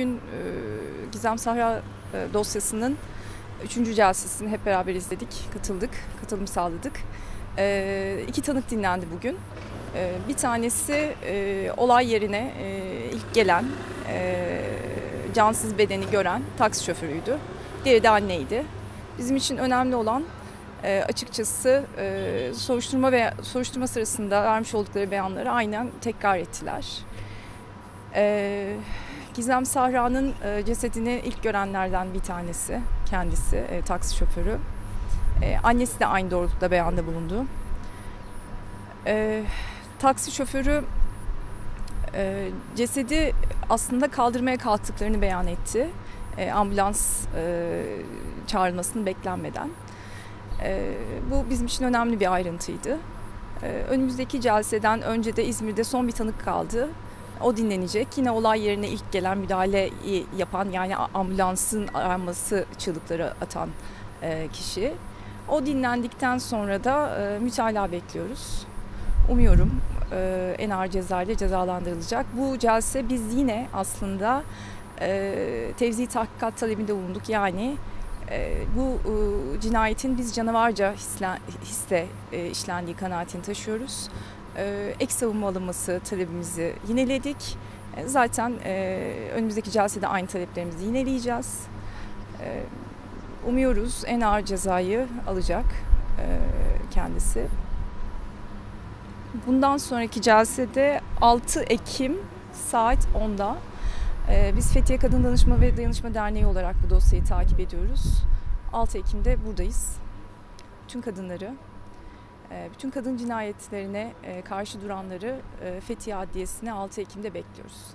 bugün e, Gizem Sahra e, dosyasının üçüncü celsesini hep beraber izledik, katıldık, katılım sağladık. E, iki tanık dinlendi bugün. E, bir tanesi e, olay yerine e, ilk gelen, e, cansız bedeni gören taksi şoförüydü. Diğeri de anneydi. Bizim için önemli olan e, açıkçası e, soruşturma ve soruşturma sırasında vermiş oldukları beyanları aynen tekrar ettiler. E, Gizem Sahra'nın e, cesedini ilk görenlerden bir tanesi kendisi, e, taksi şoförü. E, annesi de aynı doğrultuda beyanda bulundu. Taksi şoförü cesedi aslında kaldırmaya kalktıklarını beyan etti. Ambulans çağrılmasının beklenmeden. Bu bizim için önemli bir ayrıntıydı. Önümüzdeki celseden önce de İzmir'de son bir tanık kaldı. O dinlenecek. Yine olay yerine ilk gelen müdahaleyi yapan yani ambulansın aranması çığlıkları atan e, kişi. O dinlendikten sonra da e, mütalaa bekliyoruz. Umuyorum e, en ağır cezayla cezalandırılacak. Bu celse biz yine aslında tevzi tahkikat talebinde bulunduk. Yani bu cinayetin biz canavarca hislen, hisse e, işlendiği kanaatini taşıyoruz. E, ek savunma alınması talebimizi yineledik. E, zaten e, önümüzdeki celsede aynı taleplerimizi yineleyeceğiz. E, umuyoruz en ağır cezayı alacak e, kendisi. Bundan sonraki celsede 6 Ekim saat 10'da e, biz Fethiye Kadın Danışma ve Dayanışma Derneği olarak bu dosyayı takip ediyoruz. 6 Ekim'de buradayız. Bütün kadınları, bütün kadın cinayetlerine e, karşı duranları e, Fethiye Adliyesi'ne 6 Ekim'de bekliyoruz.